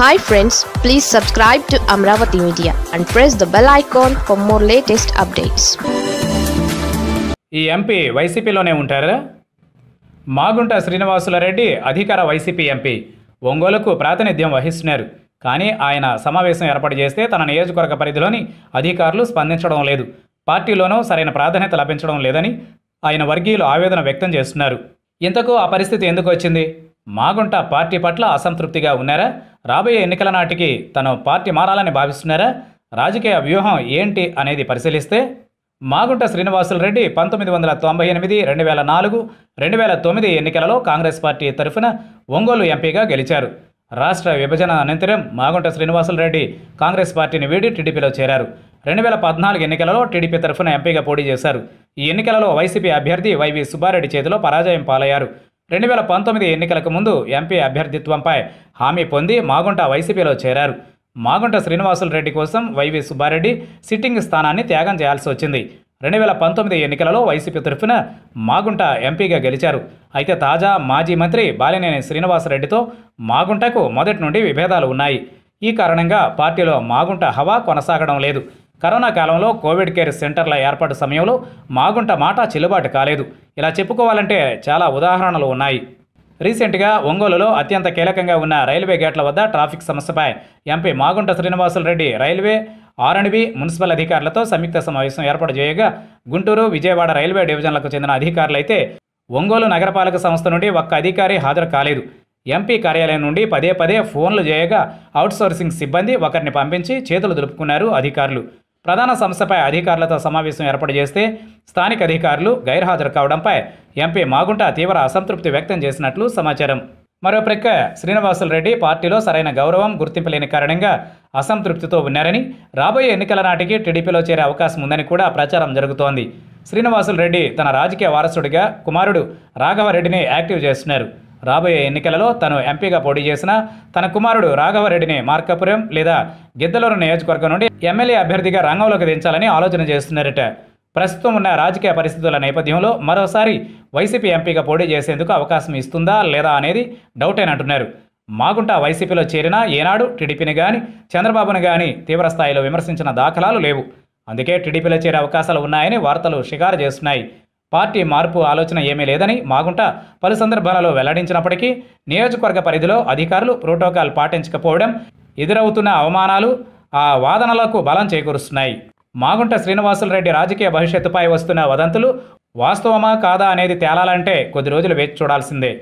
Hi friends please subscribe to Amaravati media and press the bell icon for more latest updates ఈ MP వైసీపీలోనే ఉంటారా? మాగుంట శ్రీనివాసులరెడ్డి అధికార YCP MP ఒంగోలుకు ప్రాతినిధ్యం వహిస్తున్నారు. కానీ ఆయన సమావేశం ఏర్పాటు చేస్తే తన నియోజకవర్గ పరిధిలోని అధికారులు స్పందించడం లేదు. పార్టీలోనూ సరైన ప్రాధాన్యత లభించడం లేదని ఆయన వర్గీయులు ఆవేదన వ్యక్తం చేస్తున్నారు. ఇంతకు ఆ పరిస్థితి ఎందుకు వచ్చింది? మాగుంట పార్టీ పట్ల అసంతృప్తిగా ఉన్నారా? రాబోయే ఎన్నికల నాటికి తను పార్టీ మారాలని భావిస్తున్నారా? రాజకీయ వ్యూహం ఏంటి అనేది పరిశీలిస్తే మాగుంట శ్రీనివాసులు రెడ్డి పంతొమ్మిది వందల తొంభై ఎనిమిది రెండు వేల నాలుగు రెండు వేల తొమ్మిది ఎన్నికలలో కాంగ్రెస్ పార్టీ తరఫున ఒంగోలు ఎంపీగా గెలిచారు. రాష్ట్ర విభజన అనంతరం మాగుంట శ్రీనివాసులు రెడ్డి కాంగ్రెస్ పార్టీని వీడి టీడీపీలో చేరారు. రెండు వేల పద్నాలుగు ఎన్నికలలో టీడీపీ తరఫున ఎంపీగా పోటీ చేశారు. ఈ ఎన్నికలలో వైసీపీ అభ్యర్థి వైవి సుబ్బారెడ్డి చేతిలో పరాజయం పాలయ్యారు. రెండు వేల పంతొమ్మిది ఎన్నికలకు ముందు ఎంపీ అభ్యర్థిత్వంపై హామీ పొంది మాగుంట వైసీపీలో చేరారు. మాగుంట శ్రీనివాసులు రెడ్డి కోసం వైవి సుబ్బారెడ్డి సిట్టింగ్ స్థానాన్ని త్యాగం చేయాల్సి వచ్చింది. రెండు వేల పంతొమ్మిది ఎన్నికలలో వైసీపీ తరఫున మాగుంట ఎంపీగా గెలిచారు. అయితే తాజా మాజీ మంత్రి బాలినేని శ్రీనివాసరెడ్డితో మాగుంటకు మొదటి నుండి విభేదాలు ఉన్నాయి. ఈ కారణంగా పార్టీలో మాగుంట హవా కొనసాగడం లేదు. కరోనా కాలంలో కోవిడ్ కేర్ సెంటర్ల ఏర్పాటు సమయంలో మాగుంట మాట చెల్లుబాటు కాలేదు. ఇలా చెప్పుకోవాలంటే చాలా ఉదాహరణలు ఉన్నాయి. రీసెంట్గా ఒంగోలులో అత్యంత కీలకంగా ఉన్న రైల్వే గేట్ల వద్ద ట్రాఫిక్ సమస్యపై MP Magunta Srinivasulu Reddy railway R and B municipal అధికారులతో సంయుక్త సమావేశం ఏర్పాటు చేయగా గుంటూరు విజయవాడ రైల్వే డివిజన్లకు చెందిన అధికారులైతే ఒంగోలు నగరపాలక సంస్థ నుండి ఒక్క అధికారి హాజరు కాలేదు. ఎంపీ కార్యాలయం నుండి పదే పదే ఫోన్లు చేయగా అవుట్సోర్సింగ్ సిబ్బంది ఒకరిని పంపించి చేతులు దులుపుకున్నారు అధికారులు. ప్రధాన సంస్థపై అధికారులతో సమావేశం ఏర్పాటు చేస్తే స్థానిక అధికారులు గైర్హాజరు కావడంపై ఎంపీ మాగుంట తీవ్ర అసంతృప్తి వ్యక్తం చేసినట్లు సమాచారం. మరో ప్రక్క శ్రీనివాసులు రెడ్డి పార్టీలో సరైన గౌరవం గుర్తింపు లేని కారణంగా అసంతృప్తితో ఉన్నారని రాబోయే ఎన్నికల నాటికి టీడీపీలో చేరే అవకాశం ఉందని కూడా ప్రచారం జరుగుతోంది. శ్రీనివాసులు రెడ్డి తన రాజకీయ వారసుడిగా కుమారుడు రాఘవరెడ్డిని యాక్టివ్ చేస్తున్నారు. రాబోయే ఎన్నికలలో తను ఎంపీగా పోటీ చేసిన తన కుమారుడు రాఘవరెడ్డిని మార్కాపురం లేదా గిద్దలూరు నియోజకవర్గం నుండి ఎమ్మెల్యే అభ్యర్థిగా రంగంలోకి దించాలని ఆలోచన చేస్తున్నారట. ప్రస్తుతం ఉన్న రాజకీయ పరిస్థితుల నేపథ్యంలో మరోసారి వైసీపీ ఎంపీగా పోటీ చేసేందుకు అవకాశం ఇస్తుందా లేదా అనేది డౌట్ అని అంటున్నారు. మాగుంట వైసీపీలో చేరినా ఏనాడు టీడీపీని కానీ చంద్రబాబును కానీ తీవ్రస్థాయిలో విమర్శించిన దాఖలాలు లేవు. అందుకే టీడీపీలో చేరే అవకాశాలు ఉన్నాయని వార్తలు షికారు చేస్తున్నాయి. పార్టీ మార్పు ఆలోచన ఏమీ లేదని మాగుంట పలు సందర్భాలలో వెల్లడించినప్పటికీ నియోజకవర్గ పరిధిలో అధికారులు ప్రోటోకాల్ పాటించకపోవడం ఎదురవుతున్న అవమానాలు ఆ వాదనలకు బలం చేకూరుస్తున్నాయి. మాగుంట శ్రీనివాసులరెడ్డి రాజకీయ భవిష్యత్తుపై వస్తున్న వదంతులు వాస్తవమా కాదా అనేది తేలాలంటే కొద్ది రోజులు వేచి చూడాల్సిందే.